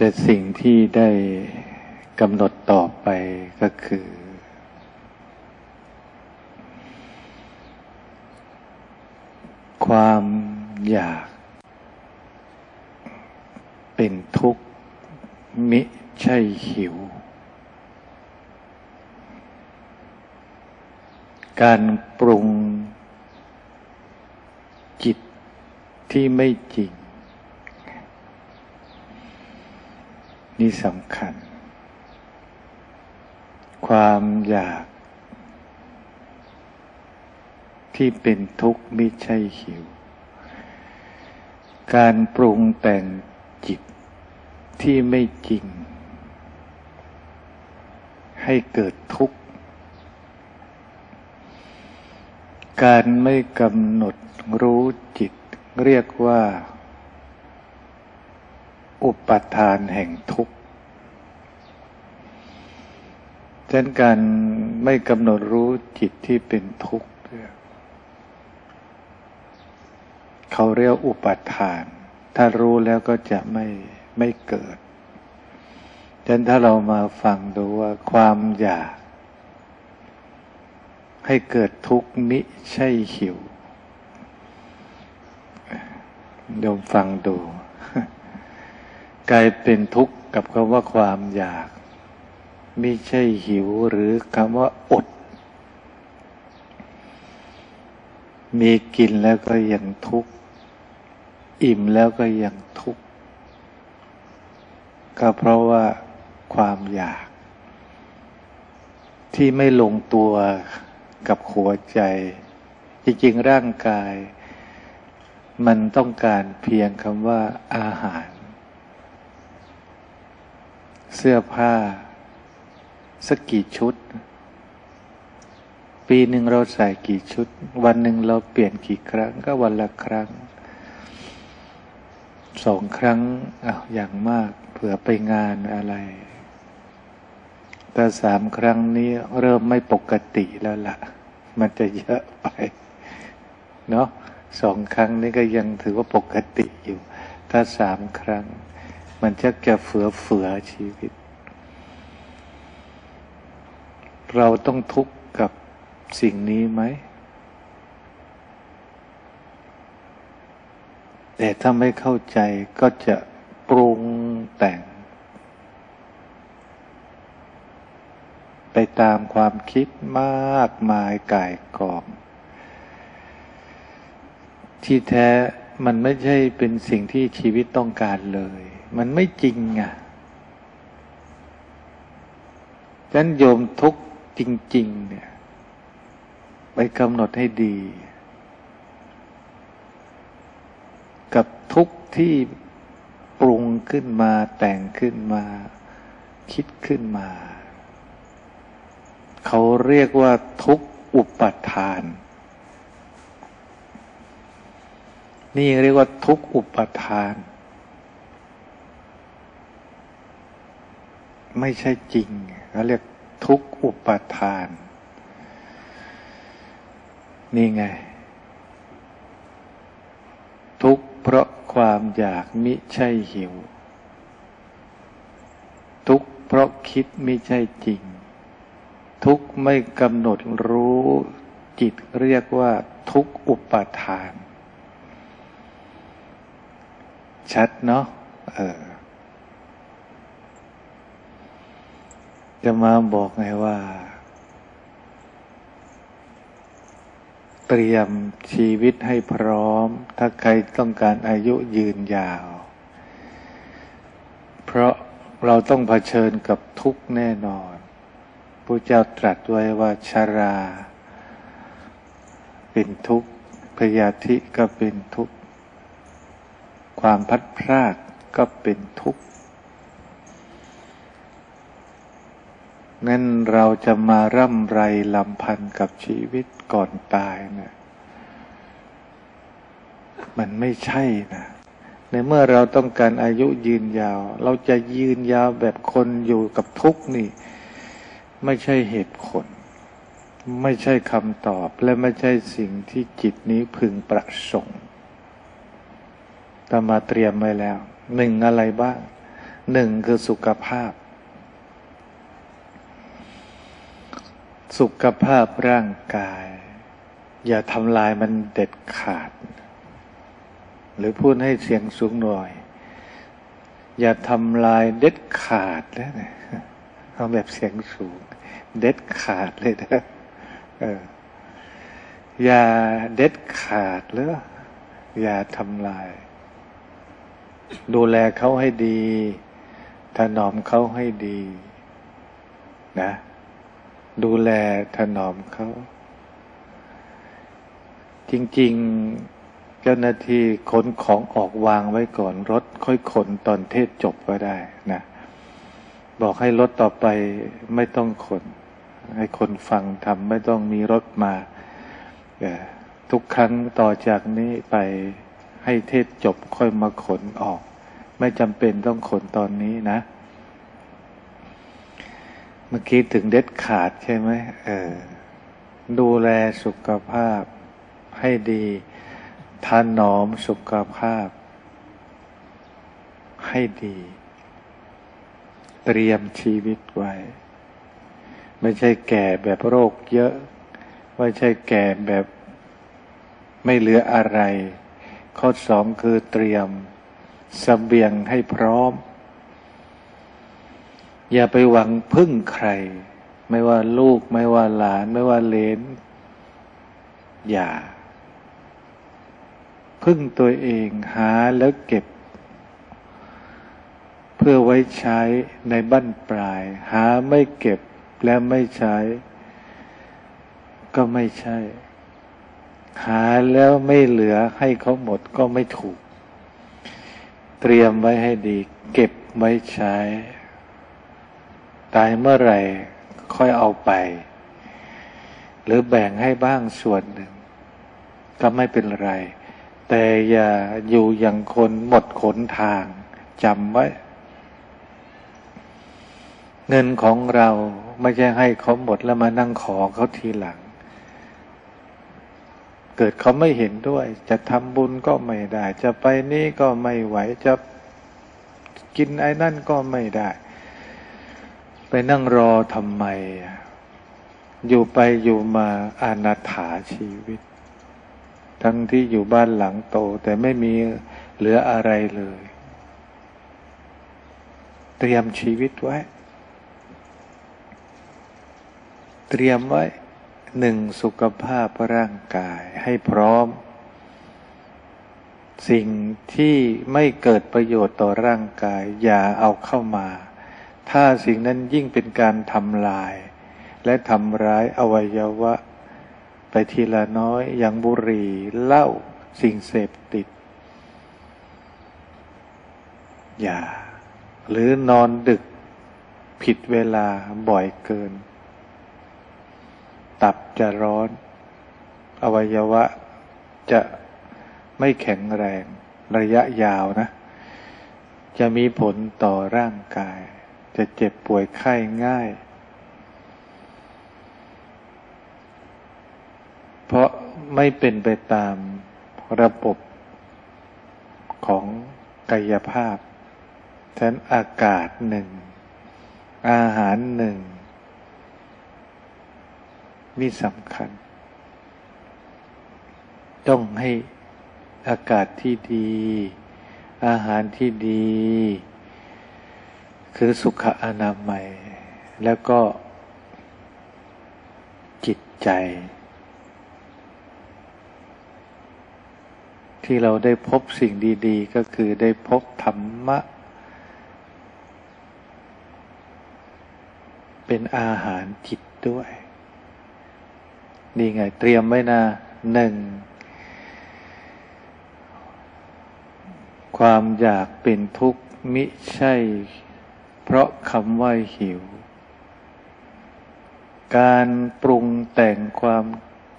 แต่สิ่งที่ได้กำหนดต่อไปก็คือ ความอยากเป็นทุกข์ มิใช่หิว การปรุงจิตที่ไม่จริง นี่สำคัญ ความอยาก ที่เป็นทุกข์ไม่ใช่หิว การปรุงแต่งจิตที่ไม่จริง ให้เกิดทุกข์ การไม่กำหนดรู้จิต เรียกว่า อุปทานแห่งทุกข์ฉะนั้นการไม่กำหนดรู้จิตที่เป็นทุกข์เขาเรียกอุปทาน ถ้ารู้แล้วก็จะไม่ไม่เกิดฉะนั้นถ้าเรามาฟังดูว่าความอยาก ให้เกิดทุกข์มิใช่หิวโยมฟังดู กลายเป็นทุกข์กับคำว่าความอยาก ไม่ใช่หิวหรือคำว่าอด มีกินแล้วก็ยังทุกข์ อิ่มแล้วก็ยังทุกข์ ก็เพราะว่าความอยาก ที่ไม่ลงตัวกับหัวใจ จริงๆร่างกาย มันต้องการเพียงคำว่าอาหาร เสื้อผ้า สักกี่ชุด ปีหนึ่งเราใส่กี่ชุด วันหนึ่งเราเปลี่ยนกี่ครั้ง ก็วันละครั้ง สองครั้งอ้าวอย่างมากเผื่อไปงานอะไร แต่สามครั้งนี้เริ่มไม่ปกติแล้วละ่ะ มันจะเยอะไป เนาะสองครั้งนี้ก็ยังถือว่าปกติอยู่ ถ้าสามครั้ง มันจะแก่เฟือเฟือชีวิต เราต้องทุกข์กับสิ่งนี้ไหม แต่ถ้าไม่เข้าใจก็จะปรุงแต่ง ไปตามความคิดมากมายกายกอง ที่แท้มันไม่ใช่เป็นสิ่งที่ชีวิตต้องการเลย มันไม่จริงอะฉันโยมทุกจริง ๆ เนี่ย ไปกำหนดให้ดี กับทุกที่ปรุงขึ้นมาแต่งขึ้นมา คิดขึ้นมา เขาเรียกว่าทุกอุปทาน นี่เรียกว่าทุกอุปทาน ไม่ใช่จริงเขาเรียกทุกอุปทาน นี่ไง ทุกเพราะความอยากมิใช่หิว ทุกเพราะคิดมิใช่จริง ทุกไม่กำหนดรู้จิตเรียกว่าทุกอุปทาน ชัดเนาะเออ จะมาบอกไงว่า เตรียมชีวิตให้พร้อม ถ้าใครต้องการอายุยืนยาว เพราะเราต้องเผชิญกับทุกข์แน่นอนพระเจ้าตรัสไว้ว่าชารา เป็นทุกข์พยาธิก็เป็นทุกข์ ความพัดพรากก็เป็นทุกข์ งั้นเราจะมาร่ำไรลำพันกับชีวิตก่อนตายเนะี่ยมันไม่ใช่นะในเมื่อเราต้องการอายุยืนยาว เราจะยืนยาวแบบคนอยู่กับทุกข์นี่ ไม่ใช่เหตุผลไม่ใช่คำตอบและไม่ใช่สิ่งที่จิตนี้พึงประสงค์ตมาเตรียมไว้แล้ว หนึ่งอะไรบ้าง หนึ่งคือสุขภาพ สุขภาพร่างกาย อย่าทำลายมันเด็ดขาด หรือพูดให้เสียงสูงหน่อย อย่าทำลายเด็ดขาดแล้วนะเอาแบบเสียงสูง เด็ดขาดเลยนะเอออย่าเด็ดขาดเลยอย่าทำลาย ดูแลเขาให้ดี ถนอมเขาให้ดี นะ ดูแลถนอมเขา จริง ๆ เจ้าหน้าที่ขนของออกวางไว้ก่อนรถ ค่อยขนตอนเทศจบก็ได้นะบอกให้รถต่อไปไม่ต้องขน ให้คนฟังทำไม่ต้องมีรถมา ทุกครั้งต่อจากนี้ไปให้เทศจบค่อยมาขนออก ไม่จำเป็นต้องขนตอนนี้นะ เมื่อกี้ถึงเด็ดขาดใช่ไหมเออ ดูแลสุขภาพให้ดีทานนอมสุขภาพ ให้ดี เตรียมชีวิตไว้ ไม่ใช่แก่แบบโรคเยอะ ไม่ใช่แก่แบบไม่เหลืออะไร ข้อสองคือเตรียมสเสบียงให้พร้อม อย่าไปหวังพึ่งใคร ไม่ว่าลูก ไม่ว่าหลาน ไม่ว่าเลนอย่า พึ่งตัวเองหาแล้วเก็บ เพื่อไว้ใช้ในบั้นปลาย หาไม่เก็บและไม่ใช้ ก็ไม่ใช่ หาแล้วไม่เหลือให้เขาหมดก็ไม่ถูก เตรียมไว้ให้ดี เก็บไว้ใช้ ตายเมื่อไหร่ค่อยเอาไป หรือแบ่งให้บ้างส่วนหนึ่ง ก็ไม่เป็นไร แต่อย่าอยู่อย่างคนหมดขนทางจำไว้ เงินของเราไม่ใช่ให้เขาหมดแล้วมานั่งขอเขาทีหลัง เกิดเขาไม่เห็นด้วย จะทำบุญก็ไม่ได้ จะไปนี่ก็ไม่ไหวจะกินไอ้นั่นก็ไม่ได้ ไปนั่งรอทำไม อยู่ไปอยู่มาอานาถาชีวิต ทั้งที่อยู่บ้านหลังโต แต่ไม่มีเหลืออะไรเลย เตรียมชีวิตไว้ เตรียมไว้หนึ่งสุขภาพร่างกายให้พร้อม สิ่งที่ไม่เกิดประโยชน์ต่อร่างกาย อย่าเอาเข้ามา ถ้าสิ่งนั้นยิ่งเป็นการทำลาย และทำร้ายอวัยวะ ไปทีละน้อยอย่างบุหรี่เหล้าสิ่งเสพติดอย่าหรือนอนดึกผิดเวลาบ่อยเกิน ตับจะร้อน อวัยวะจะไม่แข็งแรงระยะยาวนะ จะมีผลต่อร่างกาย จะเจ็บป่วยไข้ง่าย เพราะไม่เป็นไปตามระบบของกายภาพฉะนั้นอากาศหนึ่ง อาหารหนึ่ง นี่สำคัญ ต้องให้อากาศที่ดี อาหารที่ดี คือสุขอนามัย แล้วก็จิตใจ ที่เราได้พบสิ่งดี ๆ ก็คือได้พบธรรมะ เป็นอาหารจิตด้วย นี่ไงเตรียมไว้นะหนึ่งความอยากเป็นทุกข์มิใช่ เพราะคำว่าหิว การปรุงแต่งความ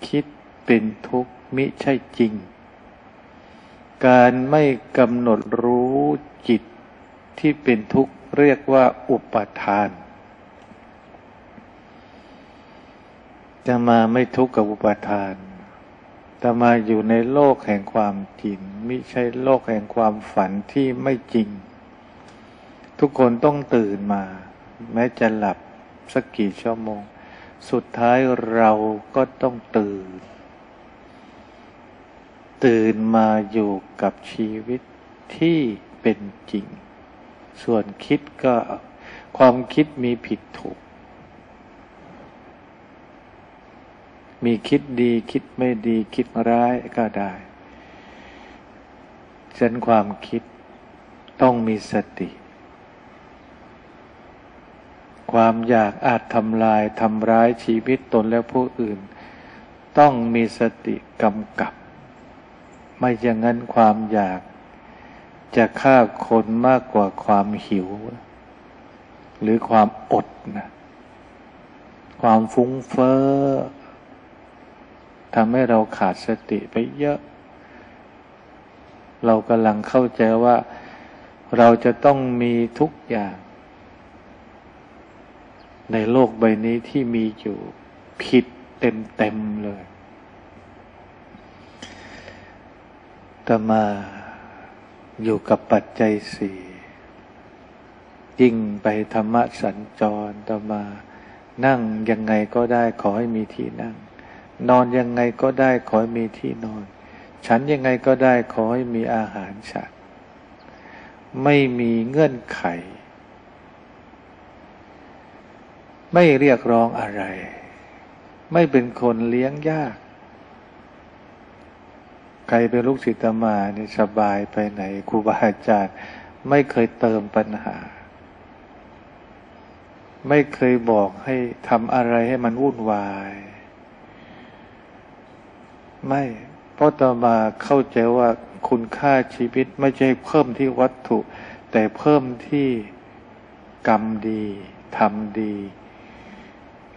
คิดเป็นทุกข์มิใช่จริง การไม่กำหนดรู้จิตที่เป็นทุกข์เรียกว่าอุปทาน จะมาไม่ทุกข์กับอุปทานแต่มาอยู่ในโลกแห่งความจริงม่ใช่โลกแห่งความฝันที่ไม่จริง ทุกคนต้องตื่นมา แม้จะหลับสักกี่ชั่วโมง สุดท้ายเราก็ต้องตื่น ตื่นมาอยู่กับชีวิตที่เป็นจริง ส่วนคิดก็ความคิดมีผิดถูก มีคิดดีคิดไม่ดีคิดร้ายก็ได้ฉันความคิดต้องมีสติ ความอยากอาจทำลายทำร้ายชีวิตตนและผู้อื่น ต้องมีสติกำกับ ไม่อย่างนั้นความอยาก จะฆ่าคนมากกว่าความหิว หรือความอดนะความฟุ้งเฟ้อทำให้เราขาดสติไปเยอะ เรากำลังเข้าใจว่า เราจะต้องมีทุกอย่าง ในโลกใบนี้ที่มีอยู่ผิดเต็มๆเลยต่มาอยู่กับปัจจัยสี่ยิ่งไปธรรมะสัญจรต่อมา นั่งยังไงก็ได้ขอให้มีที่นั่ง นอนยังไงก็ได้ขอให้มีที่นอน ฉันยังไงก็ได้ขอให้มีอาหารฉันไม่มีเงื่อนไข ไม่เรียกร้องอะไร ไม่เป็นคนเลี้ยงยาก ใครเป็นลูกศิษย์มาเนี่ยสบายไปไหนครูบาอาจารย์ ไม่เคยเติมปัญหา ไม่เคยบอกให้ทำอะไรให้มันวุ่นวาย ไม่เพราะตมาเข้าใจว่าคุณค่าชีวิตไม่ใช่เพิ่มที่วัตถุ แต่เพิ่มที่กรรมดีทำดี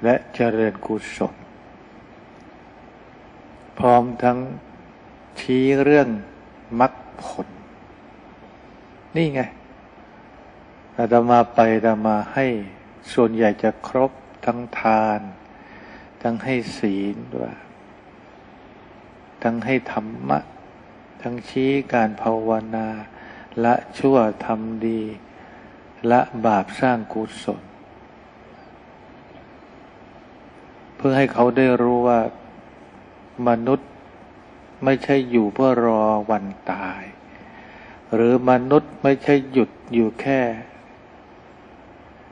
และเจริญกุศล พร้อมทั้งชี้เรื่องมรรคผล นี่ไงอาตมาไปอาตมาให้ส่วนใหญ่จะครบทั้งทาน ทั้งให้ศีลด้วย ทั้งให้ธรรมะ ทั้งชี้การภาวนา ละชั่วทำดี ละบาปสร้างกุศล เพื่อให้เขาได้รู้ว่ามนุษย์ไม่ใช่อยู่เพื่อรอวันตาย หรือมนุษย์ไม่ใช่หยุดอยู่แค่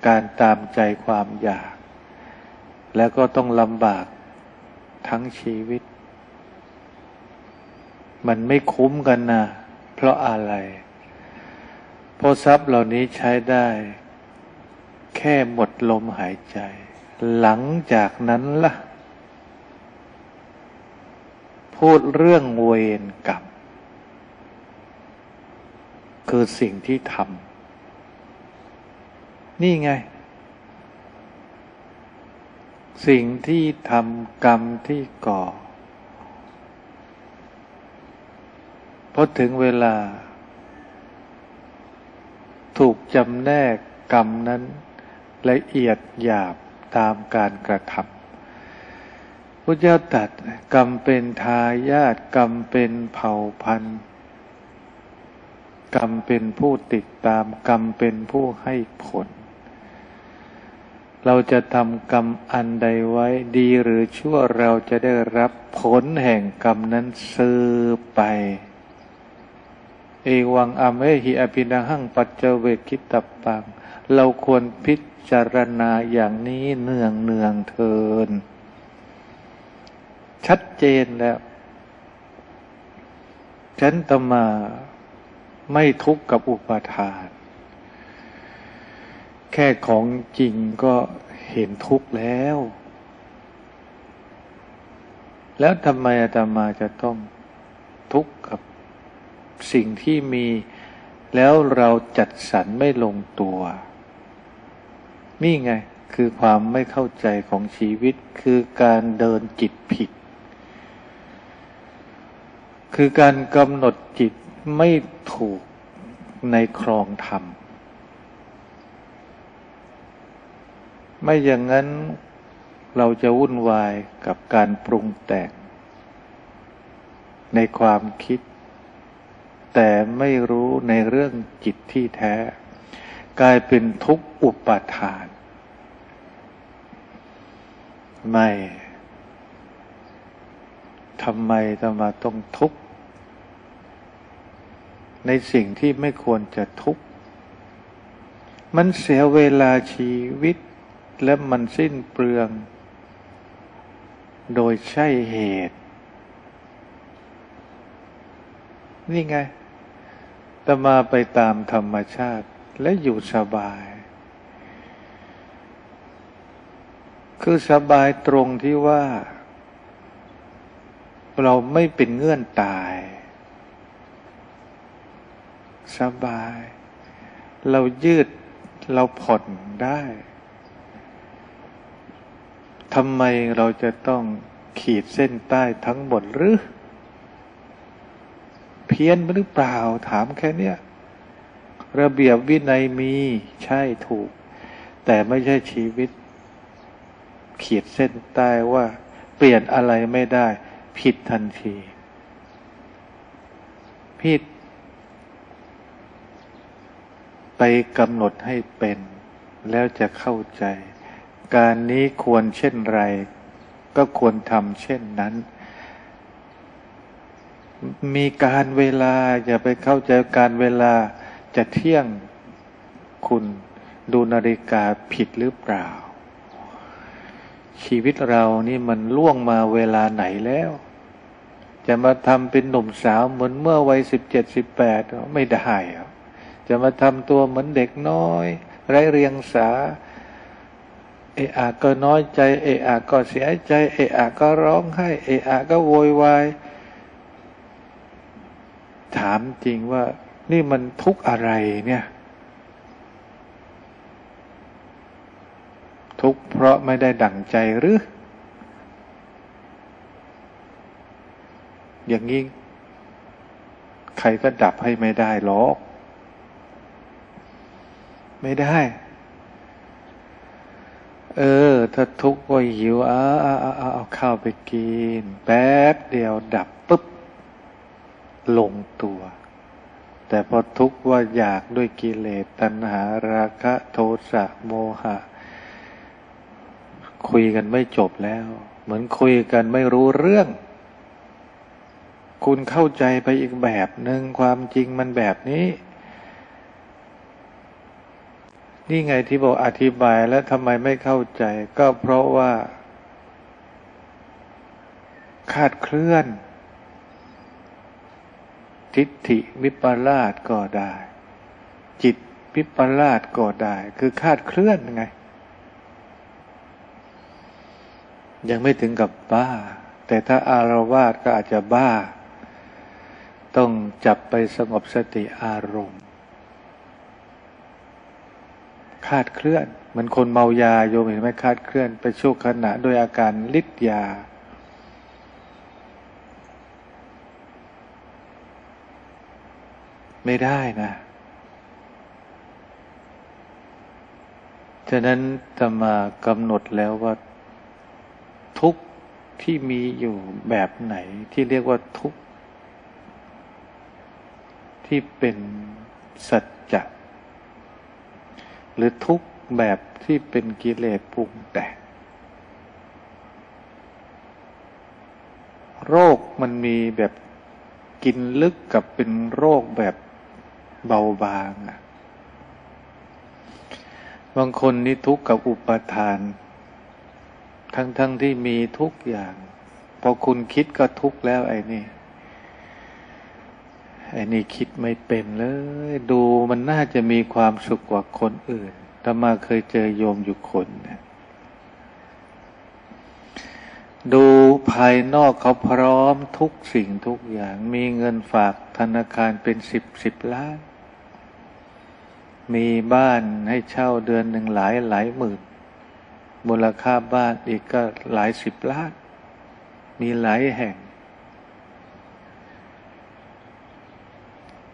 การตามใจความอยาก แล้วก็ต้องลำบากทั้งชีวิต มันไม่คุ้มกันนะเพราะอะไร เพราะทรัพย์เหล่านี้ใช้ได้ แค่หมดลมหายใจ หลังจากนั้นละ่ะ พูดเรื่องเวรกรรมคือสิ่งที่ทำนี่ไง สิ่งที่ทำกรรมที่ก่อพอถึงเวลา ถูกจำแนกกรรมนั้นละเอียดหยาบ ตามการกระทำพุทธเจ้าตัดกรรมเป็นทายาทกรรมเป็นเผ่าพันธุ์กรรมเป็นผู้ติดตามกรรมเป็นผู้ให้ผล เราจะทำกรรมอันใดไว้ดีหรือชั่วเราจะได้รับผลแห่งกรรมนั้นซื้อไป เอวังอเมหิอภินาหังปัจเจเวกิตตปัง เราควรพิจารณาอย่างนี้เนืองเนืองเทิน ชัดเจนแล้ว ฉันตมาไม่ทุกข์กับอุปทาน แค่ของจริงก็เห็นทุกข์แล้ว แล้วทำไมอาตมาจะต้องทุกข์กับสิ่งที่มี แล้วเราจัดสรรไม่ลงตัว นี่ไงคือความไม่เข้าใจของชีวิตคือการเดินจิตผิด คือการกำหนดจิตไม่ถูกในครองธรรม ไม่อย่างนั้นเราจะวุ่นวายกับการปรุงแต่ง ในความคิด แต่ไม่รู้ในเรื่องจิตที่แท้ กลายเป็นทุกข์อุปาทาน ไม่ทำไมจะมาต้องทุกข์ ในสิ่งที่ไม่ควรจะทุกข์ มันเสียเวลาชีวิต และมันสิ้นเปลือง โดยใช่เหตุ นี่ไงจะมาไปตามธรรมชาติ และอยู่สบาย คือสบายตรงที่ว่า เราไม่เป็นเงื่อนตาย สบาย เรายืดเราผ่อนได้ทำไมเราจะต้องขีดเส้นใต้ทั้งหมดหรือ เพี้ยนหรือเปล่าถามแค่เนี้ย ระเบียบวินัยมีใช่ถูก แต่ไม่ใช่ชีวิต ขีดเส้นใต้ว่า เปลี่ยนอะไรไม่ได้ ผิดทันที ผิด ไปกำหนดให้เป็น แล้วจะเข้าใจ การนี้ควรเช่นไร ก็ควรทำเช่นนั้นมีการเวลา อย่าไปเข้าใจการเวลา จะเที่ยงคุณดูนาฬิกาผิดหรือเปล่า ชีวิตเรานี่มันล่วงมาเวลาไหนแล้ว จะมาทำเป็นหนุ่มสาวเหมือนเมื่อวัยสิบเจ็ดสิบแปดไม่ได้จะมาทำตัวเหมือนเด็กน้อย ไร้เรียงสา เอะอะก็น้อยใจ เอะอะก็เสียใจ เอะอะก็ร้องไห้ เอะอะก็โวยวายถามจริงว่า นี่มันทุกอะไรเนี่ย ทุกเพราะไม่ได้ดั่งใจหรือ อย่างนี้ใครก็ดับให้ไม่ได้หรอก ไม่ได้ เออ ถ้าทุกข์ว่าหิวอ้าเอาเอาเอาข้าวไปกิน แป๊บเดียวดับปุ๊บ ลงตัว แต่พอทุกข์ว่าอยากด้วยกิเลสตัณหาราคะโทสะโมหะ คุยกันไม่จบแล้ว เหมือนคุยกันไม่รู้เรื่อง คุณเข้าใจไปอีกแบบหนึ่งความจริงมันแบบนี้ นี่ไงที่บอกอธิบายแล้วทำไมไม่เข้าใจ ก็เพราะว่า คาดเคลื่อน ทิฏฐิวิปลาสก็ได้ จิตวิปลาสก็ได้ คือคาดเคลื่อนไง ยังไม่ถึงกับบ้า แต่ถ้าอารวาสก็อาจจะบ้า ต้องจับไปสงบสติอารมณ์ คาดเคลื่อน เหมือนคนเมายาโยมเห็นไหมคาดเคลื่อน ไปชั่วขณะโดยอาการฤทธิ์ยา ไม่ได้นะฉะนั้นจะมากำหนดแล้วว่า ทุกที่มีอยู่แบบไหน ที่เรียกว่าทุกที่เป็นสัจจะหรือทุกแบบที่เป็นกิเลสปรุงแต่งโรคมันมีแบบกินลึกกับเป็นโรคแบบ เบาบางอะบางคนนี่ทุกข์กับอุปทาน ทั้งๆทที่มีทุกอย่าง พอคุณคิดก็ทุกข์แล้วไอ้นี่ไอ้นี่คิดไม่เป็นเลย ดูมันน่าจะมีความสุขกว่าคนอื่นแต่มาเคยเจอโยมอยู่คนเนี่ยดูภายนอกเขาพร้อมทุกสิ่งทุกอย่าง มีเงินฝากธนาคารเป็นสิบสิบล้าน มีบ้านให้เช่าเดือนหนึ่งหลายหลายหมื่น มูลค่าบ้านอีกก็หลายสิบล้าน มีหลายแห่ง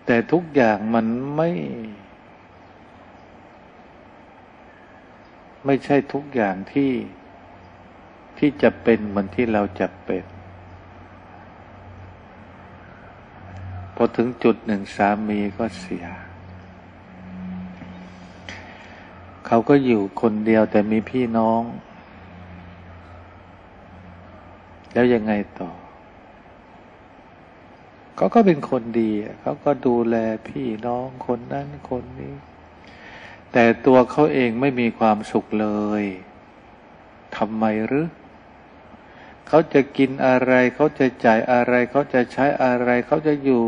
แต่ทุกอย่างมันไม่ ไม่ใช่ทุกอย่างที่ที่จะเป็นเหมือนที่เราจะเป็น พอถึงจุดหนึ่งสามีก็เสีย เขาก็อยู่คนเดียวแต่มีพี่น้อง แล้วยังไงต่อ เขาก็เป็นคนดี เขาก็ดูแลพี่น้องคนนั้นคนนี้ แต่ตัวเขาเองไม่มีความสุขเลยทำไมหรือเขาจะกินอะไร เขาจะจ่ายอะไร เขาจะใช้อะไร เขาจะอยู่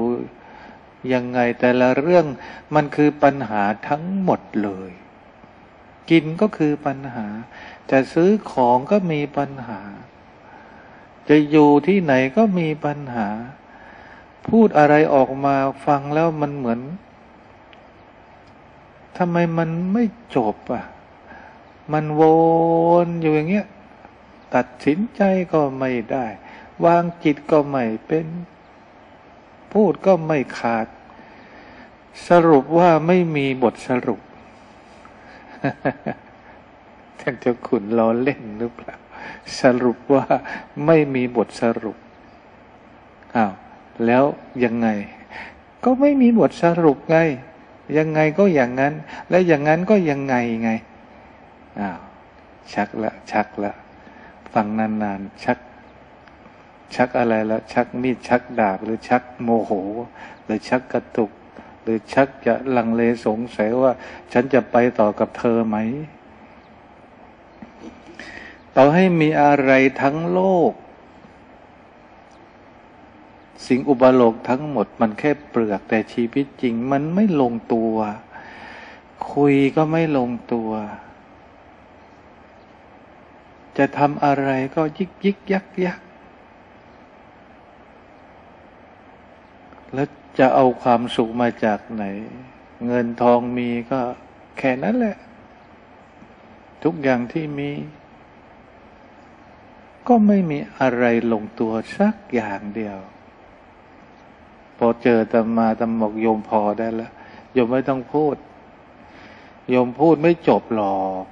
ยังไงแต่ละเรื่องมันคือปัญหาทั้งหมดเลย กินก็คือปัญหา จะซื้อของก็มีปัญหา จะอยู่ที่ไหนก็มีปัญหา พูดอะไรออกมาฟังแล้วมันเหมือนทำไมมันไม่จบอะ มันวนอยู่อย่างเงี้ย ตัดสินใจก็ไม่ได้ วางจิตก็ไม่เป็น พูดก็ไม่ขาด สรุปว่าไม่มีบทสรุป ท่านเจ้าขุนล้อเล่นหรือเปล่า สรุปว่าไม่มีบทสรุปอ้าวแล้วยังไง ก็ไม่มีบทสรุปไง ยังไงก็อย่างนั้น และอย่างนั้นก็ยังไงไงอ้าวชักละชักละฟังนานๆ ชัก ชักอะไรละชักมีดชักดาบหรือชักโมโห หรือชักกระตุก รือชักจะลังเลสงสัยว่า ฉันจะไปต่อกับเธอไหม ต่อให้มีอะไรทั้งโลก สิ่งอุบาโลกทั้งหมดมันแค่เปลือกแต่ชีวิตจริง มันไม่ลงตัว คุยก็ไม่ลงตัว จะทำอะไรก็ยิกยิกยักยักแล้ว จะเอาความสุขมาจากไหน เงินทองมีก็แค่นั้นแหละ ทุกอย่างที่มี ก็ไม่มีอะไรลงตัวสักอย่างเดียว พอเจอตมาตมบอกโยมพอได้แล้วโยมไม่ต้องพูด โยมพูดไม่จบหรอก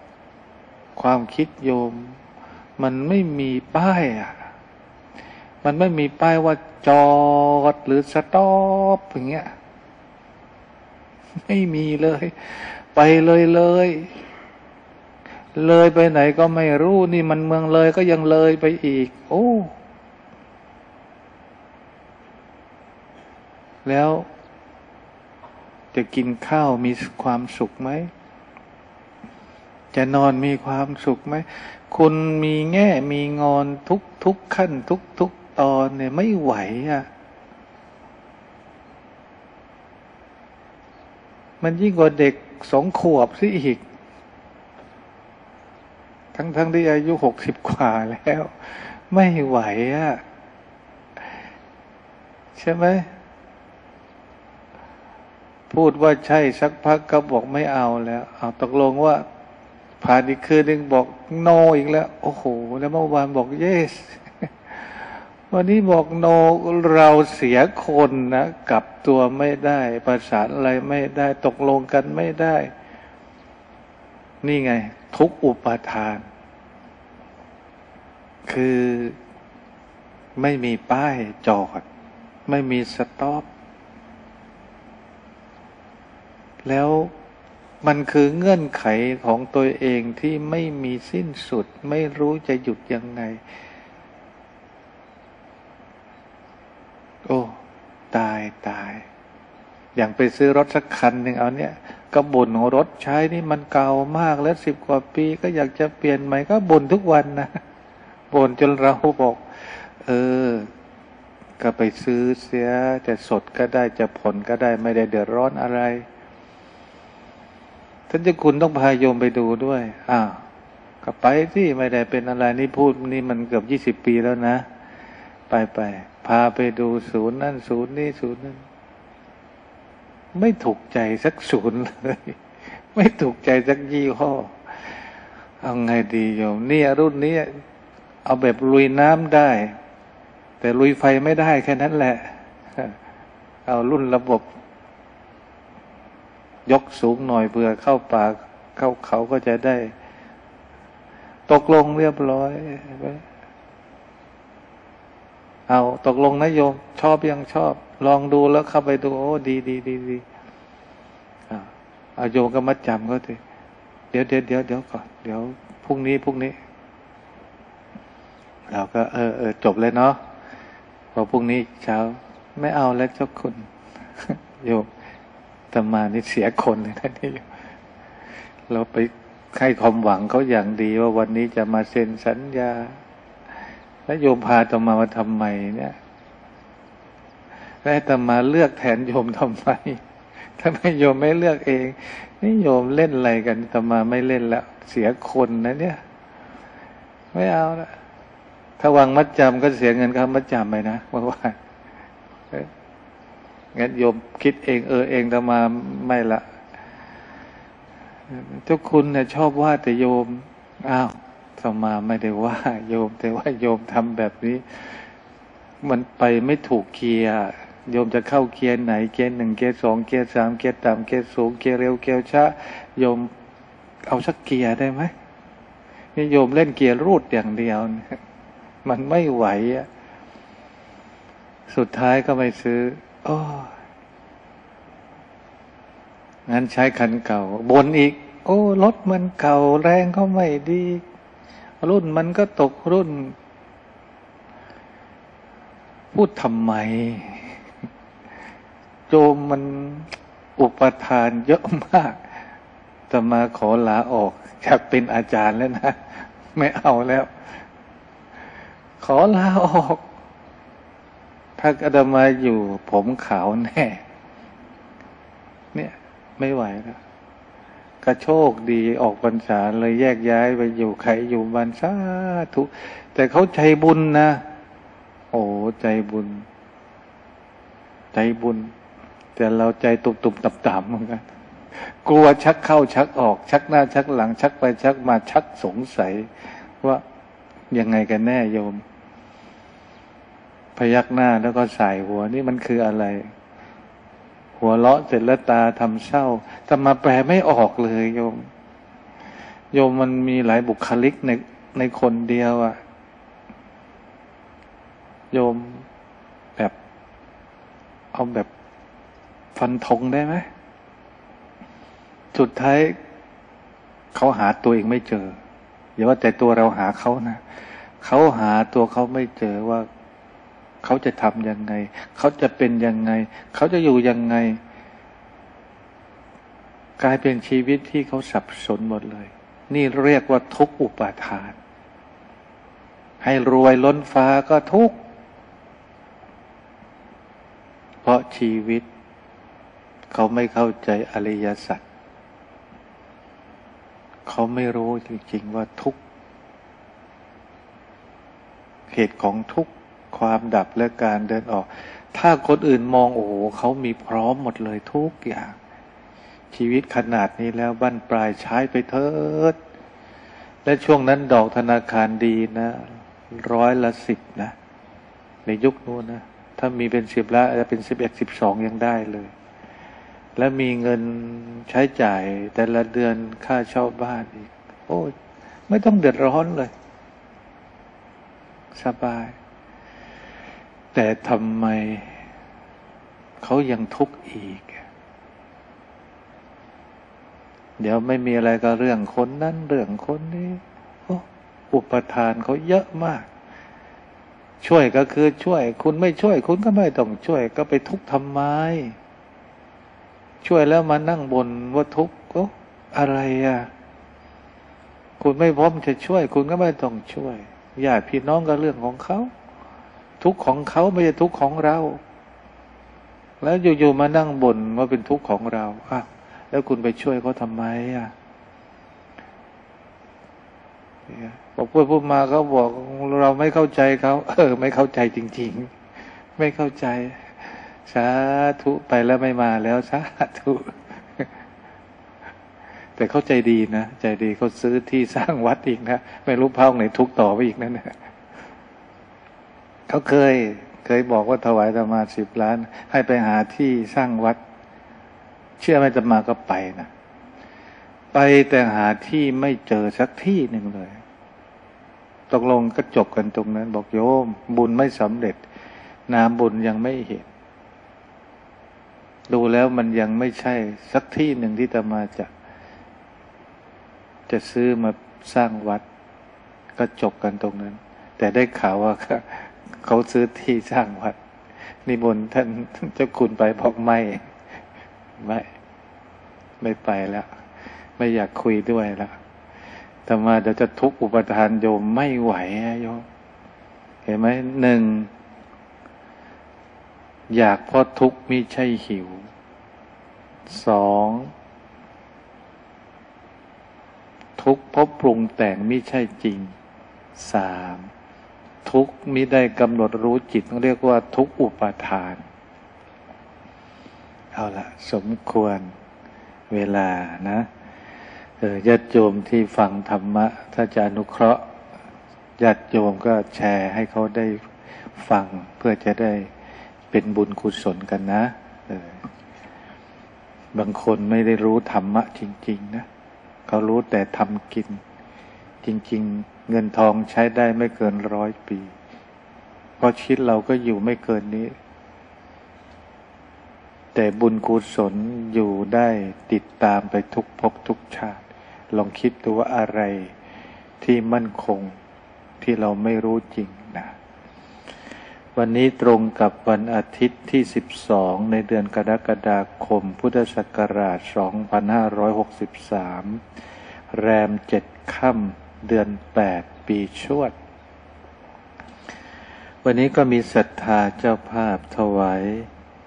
ความคิดโยม มันไม่มีป้ายอะ มันไม่มีป้ายว่าจอดหรือสต็อปอย่างเงี้ย ไม่มีเลย ไปเลยเลย เลยไปไหนก็ไม่รู้นี่มันเมืองเลยก็ยังเลยไปอีก โอ้ แล้วจะกินข้าวมีความสุขไหม จะนอนมีความสุขไหม คุณมีแง่มีงอนทุกทุกขั้นทุกทุก ตอนเนี่ยไม่ไหวอะ่ะ มันยิ่งกว่าเด็กสองขวบสิอีก ทั้งทั้งที่อายุหกสิบกว่าแล้ว ไม่ไหวอะ่ะ ใช่ไหมพูดว่าใช่สักพักก็บอกไม่เอาแล้ว เอาตกลงว่าผ่านอีกคืนหนึ่งบอกโนอีกแล้ว โอ้โห แล้วเมื่อวานบอกเยส วันนี้บอกโนเราเสียคนนะกลับตัวไม่ได้ประสานอะไรไม่ได้ตกลงกันไม่ได้ นี่ไง ทุกอุปทาน คือไม่มีป้ายจอด ไม่มีสต็อปแล้วมันคือเงื่อนไขของตัวเองที่ไม่มีสิ้นสุด ไม่รู้จะหยุดยังไง โอ้ ตายตาย อย่างไปซื้อรถสักคันหนึ่งเอาเนี่ยก็บ่นของรถใช้นี่มันเก่ามากแล้วสิบกว่าปี ก็อยากจะเปลี่ยนใหม่ก็บ่นทุกวันนะบ่นจนเราบอก เออ ก็ไปซื้อเสียจะสดก็ได้จะผลก็ได้ไม่ได้เดือดร้อนอะไรท่านเจ้าคุณต้องพาโยมไปดูด้วย อ้าวก็ไปที่ไม่ได้เป็นอะไรนี่พูดนี่มันเกือบยี่สิบปีแล้วนะ ไปไป พาไปดูศูนย์นั่นศูนย์นี่ศูนย์นั่นไม่ถูกใจสักศูนย์เลย ไม่ถูกใจสักยี่ห้อ เอาไงดีโยมเนี่ยรุ่นนี้เอาแบบลุยน้ำได้ แต่ลุยไฟไม่ได้แค่นั้นแหละ เอารุ่นระบบ ยกสูงหน่อยเพื่อเข้าป่าเข้าเขาก็จะได้ ตกลงเรียบร้อย เอาตกลงนะโยม ชอบยังชอบ ลองดูแล้วเข้าไปดูโอ้ดีดีดีดีเอาโยมก็มัดจำเขาทีเดี๋ยวเดี๋ยวเดี๋ยวเดี๋ยวก่อนเดี๋ยวพรุ่งนี้พรุ่งนี้ เราก็ เออเออจบเลยเนาะพอพรุ่งนี้เช้า ไม่เอาแล้วเจ้าคุณ โยมตมานี่เสียคนเลยนะนี่เราไปให้ความหวังเขาอย่างดีว่าวันนี้จะมาเซ็นสัญญา แล้วโยมพาตมามาทำไมเนี่ยแล้วตมาเลือกแทนโยมทำไมทำไมโยมไม่เลือกเอง นี่โยมเล่นอะไรกันตมาไม่เล่นแล้ว เสียคนนะเนี่ย ไม่เอาละถ้าวางมัดจำก็เสียเงินค่ามัดจำไปนะว่าว่างั้นโยมคิดเองเออเองตมาไม่ละเจ้าคุณเนี่ยชอบว่าแต่โยม อ้าว สมาไม่ได้ว่า โยม แต่ว่าโยมทำแบบนี้ มันไปไม่ถูกเกียร์โยมจะเข้าเกียร์ไหน เกียร์หนึ่งเกียร์สองเกียร์สามเกียร์ต่ำเกียร์สูงเกียร์เร็วเกียร์ช้าโยมเอาสักเกียร์ได้ไหมนี่โยมเล่นเกียร์รูดอย่างเดียวมันไม่ไหวสุดท้ายก็ไม่ซื้อโอ้งั้นใช้คันเก่า บ่นอีก โอ้รถมันเก่าแรงก็ไม่ดี รุ่นมันก็ตกรุ่น พูดทำไม โจมมันอุปทานเยอะมากจะมาขอลาออกอยากเป็นอาจารย์แล้วนะ ไม่เอาแล้ว ขอลาออก ถ้าอาตมาอยู่ผมขาวแน่ เนี่ย ไม่ไหวแล้ว ก็โชคดีออกพรรษาเลยแยกย้ายไปอยู่ใครอยู่บ้านสาธุแต่เขาใจบุญนะ โอ้ใจบุญ ใจบุญ แต่เราใจตุบๆต่ำๆเหมือนกันกลัวชักเข้าชักออก ชักหน้าชักหลัง ชักไปชักมาชักสงสัย ว่ายังไงกันแน่โยม พยักหน้าแล้วก็สายหัวนี่มันคืออะไร หัวเลาะเสร็จแล้วตาทำเศร้าแต่มาแปลไม่ออกเลยโยม โยมมันมีหลายบุคลิกในในคนเดียวอะโยมแบบเอาแบบฟันธงได้ไหมสุดท้ายเขาหาตัวเองไม่เจออย่าว่าแต่ตัวเราหาเขานะเขาหาตัวเขาไม่เจอว่า เขาจะทำยังไง เขาจะเป็นยังไง เขาจะอยู่ยังไง กลายเป็นชีวิตที่เขาสับสนหมดเลย นี่เรียกว่าทุกอุปาทาน ให้รวยล้นฟ้าก็ทุกเพราะชีวิต เขาไม่เข้าใจอริยสัจเขาไม่รู้จริงๆว่าทุกเหตุของทุก ความดับและการเดินออก ถ้าคนอื่นมองโอ้โหเขามีพร้อมหมดเลยทุกอย่าง ชีวิตขนาดนี้แล้วบั้นปลายใช้ไปเถิด และช่วงนั้นดอกธนาคารดีนะ ร้อยละสิบนะ ในยุคนู้นนะ ถ้ามีเป็นสิบละจะเป็นสิบเอ็ดสิบสองยังได้เลย และมีเงินใช้จ่ายแต่ละเดือนค่าเช่าบ้านอีก โอ้ไม่ต้องเดือดร้อนเลย สบาย แต่ทำไมเขายังทุกข์อีก เดี๋ยวไม่มีอะไรก็เรื่องคนนั้นเรื่องคนนี้อุปทานเขาเยอะมาก ช่วยก็คือช่วย คุณไม่ช่วย คุณก็ไม่ต้องช่วย ก็ไปทุกข์ทำไม ช่วยแล้วมานั่งบนว่าทุกข์ก็อะไรอะ คุณไม่พร้อมจะช่วย คุณก็ไม่ต้องช่วยญาติพี่น้องก็เรื่องของเขา ทุกข์ของเขาไม่ใช่ทุกข์ของเรา แล้วอยู่ๆมานั่งบ่นว่าเป็นทุกข์ของเราอ้าวแล้วคุณไปช่วยเขาทำไมอะบอกพูดพูดมาเขาบอกเราไม่เข้าใจเขาเออ ไม่เข้าใจจริง ๆ ไม่เข้าใจสาธุไปแล้วไม่มาแล้วสาธุแต่เขาใจดีนะ ใจดีเขาซื้อที่สร้างวัดอีกนะ ไม่รู้เพ้าไหนทุกต่อไปอีกนั่นนะ เขาเคย เคยบอกว่าถวายธรรมาสิบล้าน ให้ไปหาที่สร้างวัด เชื่อไหมจะมาก็ไปนะไปแต่หาที่ไม่เจอสักที่หนึ่งเลยตกลงก็จบกันตรงนั้น บอกโยม บุญไม่สำเร็จ นามบุญยังไม่เห็น ดูแล้วมันยังไม่ใช่สักที่หนึ่งที่จะมาจะ จะซื้อมาสร้างวัด ก็จบกันตรงนั้น แต่ได้ข่าวว่า เขาซื้อที่สร้างวัดนิมนต์ท่านเจ้าคุณไปบอกไม่ไม่ไม่ไปแล้ว ไม่อยากคุยด้วยแล้วแต่มาเดี๋ยวจะทุกข์อุปทานโยมไม่ไหวโยมเห็นไหมหนึ่งอยากเพราะทุกข์ไม่ใช่หิวสองทุกข์เพราะปรุงแต่งไม่ใช่จริงสาม ทุกข์มิได้กำหนดรู้จิตเรียกว่าทุกข์อุปาทาน เอาละสมควรเวลานะเออญาติโยมที่ฟังธรรมะ ถ้าจะอนุเคราะห์ญาติโยมก็แชร์ให้เขาได้ฟังเพื่อจะได้เป็นบุญกุศลกันนะเออบางคนไม่ได้รู้ธรรมะจริง ๆ นะเขารู้แต่ทำกิน จริง ๆ เงินทองใช้ได้ไม่เกินร้อยปี เพราะชีวิตเราก็อยู่ไม่เกินนี้ แต่บุญกุศลอยู่ได้ติดตามไปทุกภพทุกชาติ ลองคิดดูว่าอะไรที่มั่นคงที่เราไม่รู้จริงนะวันนี้ตรงกับวันอาทิตย์ที่ 12 ในเดือนกรกฎาคม พุทธศักราช 2563 แรมเจ็ดค่ำ เดือน8ปีชวด วันนี้ก็มีศรัทธาเจ้าภาพถวาย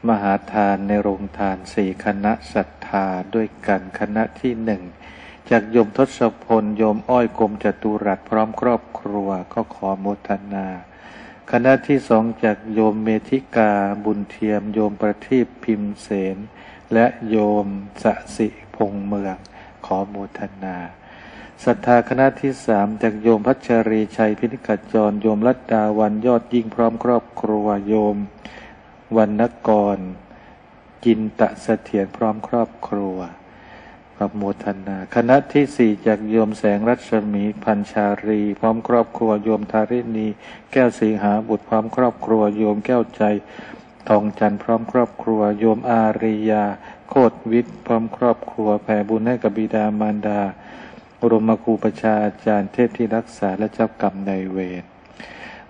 มหาทานในโรงทานสี่คณะศรัทธาด้วยกันคณะที่หนึ่งจากโยมทศพลโยมอ้อยกรมจตุรัสพร้อมครอบครัวก็ขอโมทนา คณะที่สองจากโยมเมธิกาบุญเทียม โยมประทีปพิมเสน และโยมสสิพงเมือง ขอโมทนา ศรัทธาคณะที่สามจากโยมพัชรีชัยพินิกจร โยมรัตดาวันยอดยิ่งพร้อมครอบครัวโยมวันนกร จินตะเสถียรพร้อมครอบครัวกับโมทนา คณะที่สี่จากโยมแสงรัศมีพันชารี พร้อมครอบครัวโยมทาริณี แก้วสีหาบุตรพร้อมครอบครัวโยมแก้วใจ ทองจันทร์พร้อมครอบครัว โยมอาริยา โคตวิทย์พร้อมครอบครัวแผ่บุญให้กับบิดามารดา รมครูประชาอาจารย์เทพที่รักษาและเจ้ากรรมในเวร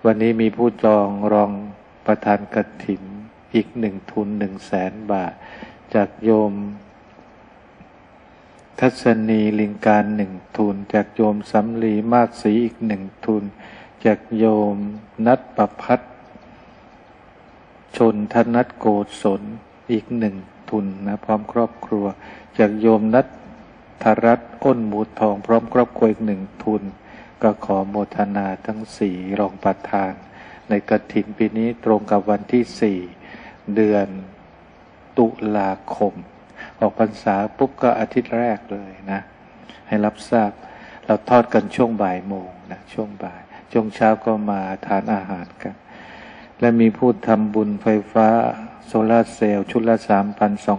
วันนี้มีผู้จองรองประธานกฐินอีกหนึ่งทุนหนึ่งแสนบาท จากโยม ทัศนีลิงการหนึ่งทุน จากโยมสำลีมากสีอีกหนึ่งทุน จากโยมนัดประพัดชนธนัดโกศลอีกหนึ่งทุนนะพร้อมครอบครัว จากโยมนัด ธรัตอ้นหมูทองพร้อมครอบครัวอีกหนึ่งทุน ก็ขอโมทนาทั้งสี่รองประธาน ในกระถินปีนี้ตรงกับวันที่สี่เดือนตุลาคม ออกพรรษาปุ๊บก็อาทิตย์แรกเลยนะ ให้รับทราบ เราทอดกันช่วงบ่ายโมงนะช่วงบ่ายช่วงเช้าก็มาทานอาหารกัน และมีผู้ทำบุญไฟฟ้า โซลาร์เซลล์ชุดละ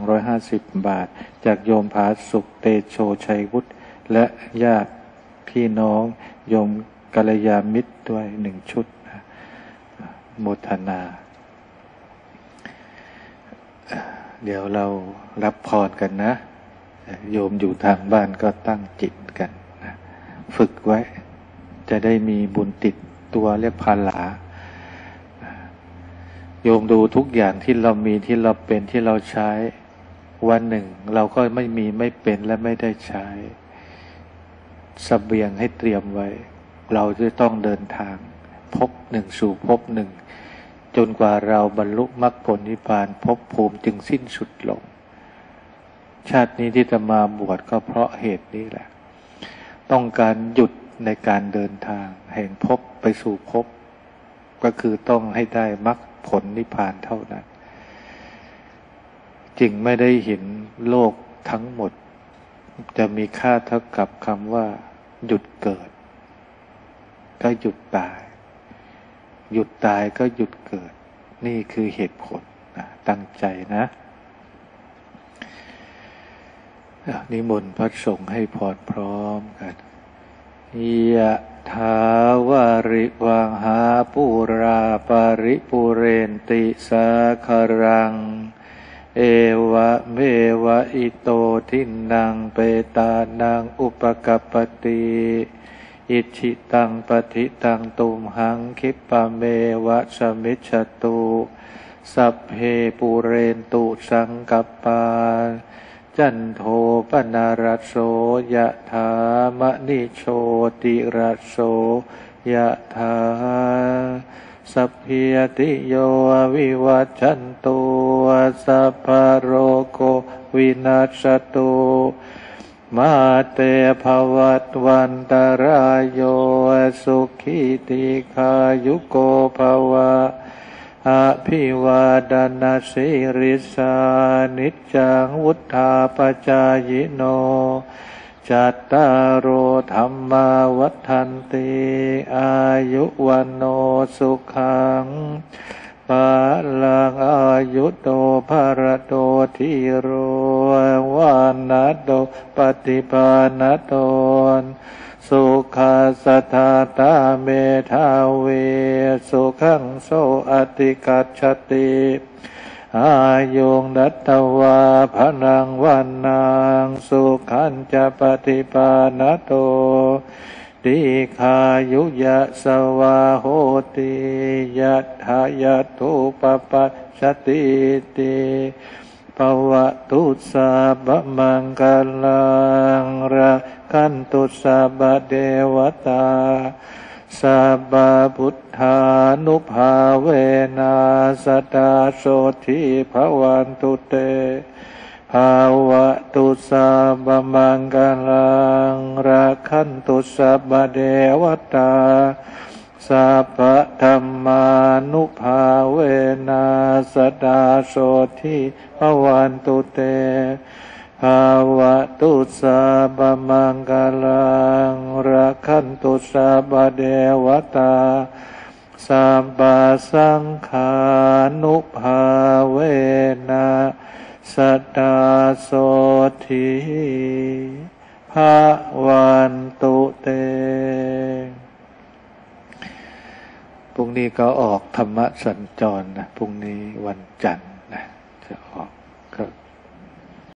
3,250 บาท จากโยมผาสุขเตโชชัยวุฒิและญาติพี่น้องโยมกัลยามิตรด้วยหนึ่งชุดโมทนา เดี๋ยวเรารับพรกันนะ โยมอยู่ทางบ้านก็ตั้งจิตกันนะฝึกไว้ จะได้มีบุญติดตัวเรียกพาลา โยมดูทุกอย่างที่เรามีที่เราเป็นที่เราใช้ วันหนึ่ง เราก็ไม่มีไม่เป็นและไม่ได้ใช้สเสบียงให้เตรียมไว้ เราจะต้องเดินทาง พบหนึ่งสู่พบหนึ่ง จนกว่าเราบรรลุมรรคผลนิพพานพบภูมิจึงสิ้นสุดลง ชาตินี้ที่จะมาบวชก็เพราะเหตุนี้แหละ ต้องการหยุดในการเดินทาง แห่งพบไปสู่พบ ก็คือต้องให้ได้มรรค ผลนิพพานเท่านั้น จึงไม่ได้เห็นโลกทั้งหมด จะมีค่าเท่ากับคำว่า หยุดเกิด ก็หยุดตาย หยุดตายก็หยุดเกิด นี่คือเหตุผลนะตั้งใจนะนิมนต์พระสงฆ์ให้พรพร้อมกันยะ ทาวาริวังหาปุราปาริปุเรนติสาคารัง เอวะเมวะอิโตทินังเปตานังอุปกปติอิชิตังปฏิตังตุมหังคิปะเมวะสมิชตุ สัพเพปูเรนตุสังกปา จันโทปนารโสยะถามณิโชติรโสยะถาสัพพิยติโยวิวัชันตุสัพพโรโกวินัสตุมาเตภวัตวันตรายโยสุขีติขายุโกภวะ อภิวาดนาสิริสานิจังวุธาปจายโน จัตตารโอธรรมาวัฏันติอายุวันโนสุขังปาลังอายุโตภารโตทิโรวานาโตปฏิปานโตน สุขาสทาตาเมทาเว สุขังโสอติกัจฉติอายุงดัตตวาพนังวันนางสุขันจะปฏิปานโตติขายุยะสวาโหติยัตหายตุปปัสติติ ปวะตุสาบมังกลังระคันตุสาบเดวตาสัพพุทธานุภาเวนัสตาโสทิภวันตุเตภาวะตุสัพมังกลังราคันตุสัพเดวตา สัพพธรรมานุภาเวนัสตาโสทิภวันตุเตภาวะตุสาบมังกลังรักขันตุสาบเดวตาสัมปะสังขานุภาเวนะสตาโสทิภาวันตุเต รุ่งนี้ก็ออกธรรมสัญจรนะพรุ่งนี้วันจันทร์นะจะออก